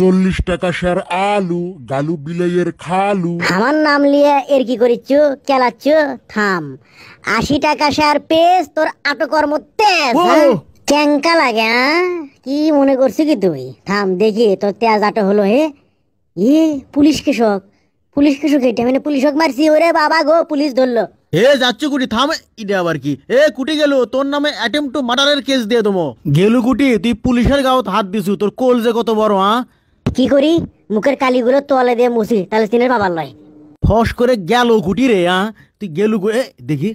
চল্লিশ টাকা শেয়ার আলু গালু বিলাইয়ের খালু। আমার নাম লিয়ে এর কি করিচ্ছ? কেলাচ্ছ থাম। আশি টাকা শেয়ার পেস তোর আটকর তেজ। ও। হ্যাঁ? ক্যাঙ্কা লাগে হ্যাঁ? কি মনে করছি কি তুই? থাম দেখি তোর তেজ আটো হলো হে। এ পুলিশ কৃষক পুলিশ কৃষক এটা মানে পুলিশক মারছি। ওরে বাবা গো পুলিশ ধরলো। এ যাচ্ছ কুটি থাম এটা আবার কি? এ কুটি গেল তোর নামে অ্যাটেম্প টু মার্ডারের কেস দিয়ে দেবো। গেলু কুটি তুই পুলিশের গাওত হাত দিছু তোর কোল যে কত বড় হ্যাঁ কি করি? মুখের কালিগুলো তোয়ালে দিয়ে মুছি তাহলে সিনের বাবার লয়। ফস করে গেল কুটি রে হ্যাঁ তুই গেলু কো- এ দেখি।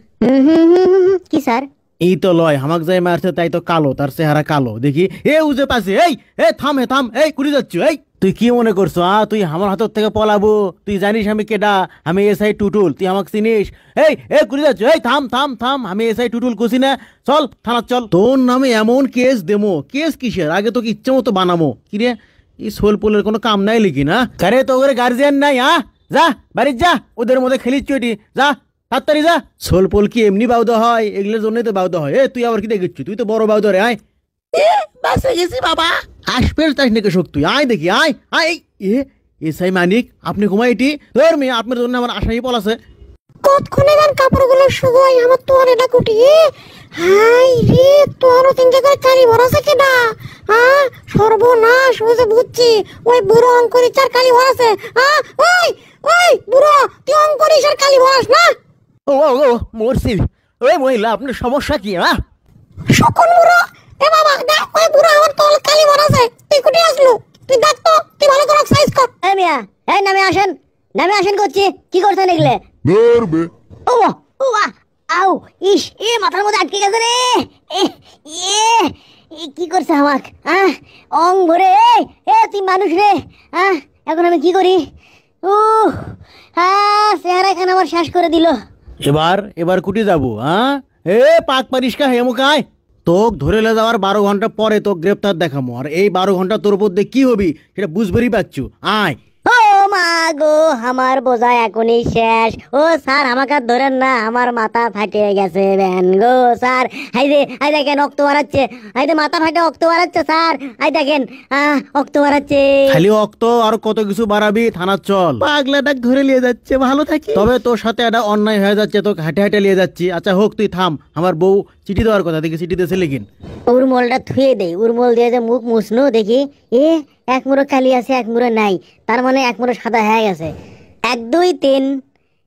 কি স্যার? এই তো লয় হামাক যাই মারছে তাই তো কালো তার চেহারা কালো দেখি। এ উজে পাশে এই এ থাম হে থাম এই কুড়ি যাচ্ছ এই। তুই কি মনে করছ আ? তুই আমার হাতের থেকে পলাবো তুই জানিস আমি কেডা আমি এস আই টুটুল তুই আমাকে চিনিস। এই এ কুড়ি যাচ্ছ এই থাম থাম থাম আমি এস আই টুটুল কুছি না চল থানা চল। তোর নামে এমন কেস দেমো কেস কিসের? আগে তোকে ইচ্ছে মতো বানাবো কি রে? এই সোল পোলের কোনো কাম নাই লিখি না? কারে তো ওরে গার্জিয়ান নাই আ? যা বাড়ির যা ওদের মধ্যে খেলিস চুটি যা তাড়াতাড়ি যা। সোল পোল কি এমনি বাউদা হয়? এগুলোর জন্যই তো বাউদা হয়। এ তুই আবার কি দেখেছি তুই তো বড় বাউদা রে আয়। এ বাসে গেছি বাবা। আসবে তাই নাকি শোক তুই? আয় দেখি আয় আয়। এ এসআই মানিক আপনি ঘুমাই এটি। তোর মেয়ে আপনার জন্য আমার আশাই পল আছে। কতক্ষণে গান কাপড়গুলো শুকাই আমার তোর এটা কুটি। হাই রে তোর তিনটে করে কালি ভরাছে কেডা? হ্যাঁ? সর্বনাশ যে বুঝছি ওই বুড়ো কালি ভরাছে হ্যাঁ? ওই ওই বুড়ো তুই অঙ্করিস আর কালি ভরাস না? ও ও, ও মরছি। ওই মহিলা আপনার সমস্যা কি হ্যাঁ? শকুন বুড়ো এ বাবা দেখ ওই বুড়ো আমার তোর কালি ভরাছে তুই কুটি আসলো? তুই দেখ তো তুই ভালো করে সাইজ কর। এই মিয়া এই নামে আসেন নামে আসেন করছি কি করছেন এগুলো? ধরবে। ও ও আউ ইস এ মাথার মধ্যে আটকে গেছে রে। এ এ এ, কি করছে আমাক অং ভরে এ তুই মানুষ রে। এখন আমি কি করি? হ্যাঁ চেহারা এখানে আমার শেষ করে দিল। এবার এবার কুটি যাব হ্যাঁ এ, পাক পারিসকা হেমুকায় তোক ধরে লে যাওয়ার বারো ঘণ্টা পরে তোক গ্রেপ্তার দেখামো, আর এই বারো ঘণ্টা তোর উপর দিয়ে কি হবি সেটা বুঝবেরই পাচ্ছু। আয়। মা গো আমার বোঝা এখনই শেষ। ও স্যার আমাকে ধরেন না আমার মাথা ফাটে গেছে ব্যান গো স্যার। হাই রে হাই দেখেন রক্ত বাড়াচ্ছে। হাই মাথা ফাটে রক্ত বাড়াচ্ছে স্যার। হাই দেখেন আহ রক্ত বাড়াচ্ছে। খালি অক্ত আর কত কিছু বাড়াবি থানার চল। পাগলাটা ধরে নিয়ে যাচ্ছে ভালো থাকি। তবে তোর সাথে একটা অন্যায় হয়ে যাচ্ছে তোকে হাঁটে হাঁটে নিয়ে যাচ্ছি। আচ্ছা হোক তুই থাম। আমার বউ চিঠি দেওয়ার কথা দেখি চিঠি দেশে লিখিন উরমলটা থুয়ে দেই উরমল দিয়ে যে মুখ মুছনো দেখি। এ এক মুড়ো কালি আছে এক মুড়ো নাই। তার মানে এক মুড়ো সাদা হয়ে গেছে। এক দুই তিন।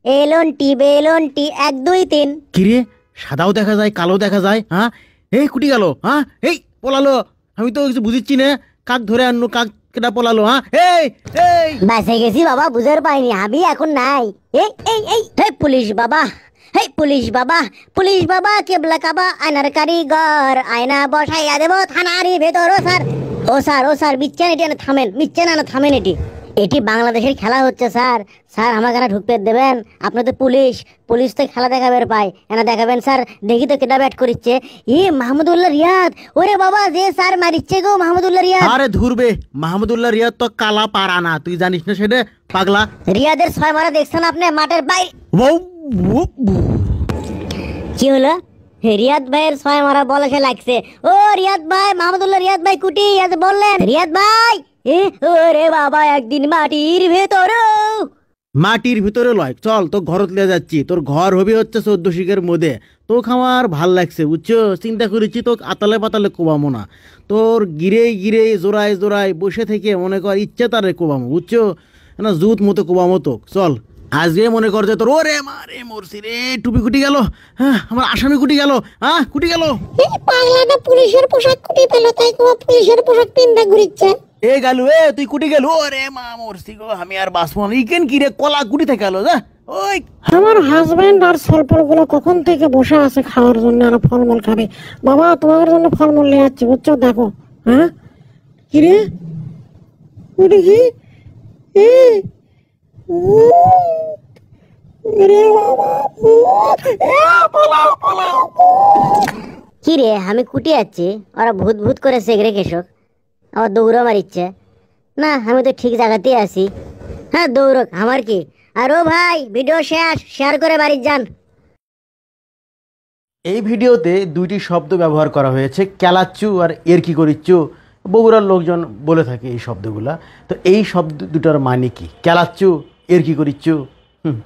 এলন টি বেলন টি এক দুই তিন। কিরে? সাদাও দেখা যায় কালো দেখা যায় হ্যাঁ এই কুটি গেল হ্যাঁ এই পলালো। আমি তো কিছু বুঝিচ্ছি না। কাক ধরে আনলো কাক কেটা পলালো হ্যাঁ এই এই। বাসে গেছি বাবা বুঝার পাইনি আমি এখন নাই। এই এই এই। হে পুলিশ বাবা হে পুলিশ বাবা পুলিশ বাবা কেবলা কাবা আয়নার কারিগর। আয়না বসাইয়া দেব থানারি ভেতর স্যার। ও স্যার ও স্যার মিচ্ছেন এটি না থামেন মিচ্ছেন না থামেন এটি। এটি বাংলাদেশের খেলা হচ্ছে স্যার। স্যার আমাকে না ঢুকতে দেবেন। আপনি তো পুলিশ পুলিশ তো খেলা দেখাবেন পায়। এনা দেখাবেন স্যার দেখি তো কেটা ব্যাট করিচ্ছে। ই মাহমুদুল্লাহ রিয়াদ। ওরে বাবা যে স্যার মারিচ্ছে গো মাহমুদুল্লাহ রিয়াদ। আরে ধুরবে মাহমুদুল্লাহ রিয়াদ তো কালা পারা না তুই জানিস না সেটা? পাগলা। রিয়াদের ছয় মারা দেখছেন আপনি মাঠের বাইরে বউ। কি হলো? রিয়াদ ভাইয়ের ছয় মারা বল লাগছে। ও রিয়াদ ভাই, মাহমুদুল্লাহ রিয়াদ ভাই কুটি, আজ বললেন, রিয়াদ ভাই, এ, ওরে বাবা, একদিন মাটির ভেতর মাটির ভিতরে লয়, চল তো ঘরত লিয়ে যাচ্ছি, তোর ঘর হবে হচ্ছে চোদ্দ শিখের মধ্যে। তোকে আমার ভালো লাগছে, বুঝছ? চিন্তা করেছি, তোকে আতালে পাতালে কোবামো না। তোর গিরে গিরে জোড়ায় জোড়ায় বসে থেকে মনে কর ইচ্ছে তারে কোবামো, বুঝছ? না, জুত মতো কোবামো তোক, চল। আজকে মনে কর যে তোর ওরে মারে মরছি রে টুপি কুটি গেল হ্যাঁ আমার আসামি কুটি গেল হ্যাঁ কুটি গেল। এই পাগলাটা পুলিশের পোশাক কুটি পেল তাই তোমার পুলিশের পোশাক পিনতে ঘুরিচ্ছে। এ গেল এ তুই কুটি গেল ওরে মা মরছি গো আমি আর বাঁচবো না। ইকেন কি রে কলা কুটি থেকে গেল যা ওই। আমার হাজবেন্ড আর সলপলগুলো কখন থেকে বসে আছে খাওয়ার জন্য আর ফলমূল খাবে? বাবা তোমার জন্য ফলমূল নিয়ে যাচ্ছি বুঝছ? দেখো হ্যাঁ? কি রে? ওটা কি? এ উম, রে বাবা ভূত, এ, পালাও, পালাও, কি রে আমি কুটি যাচ্ছি ওরা ভূত ভূত করে সেগরে কেশক আবার দৌড়ো মারিচ্ছে। না আমি তো ঠিক জায়গাতেই আছি। হ্যাঁ দৌড়ক আমার কি? আর ও ভাই ভিডিও শেষ শেয়ার করে বাড়ির যান। এই ভিডিওতে দুইটি শব্দ ব্যবহার করা হয়েছে ক্যালাচ্চু আর এর কি করিচ্চু। বগুড়ার লোকজন বলে থাকে এই শব্দগুলা। তো এই শব্দ দুটার মানে কি? কেলাচ্ছু এর কি করিচ্ছু হুম।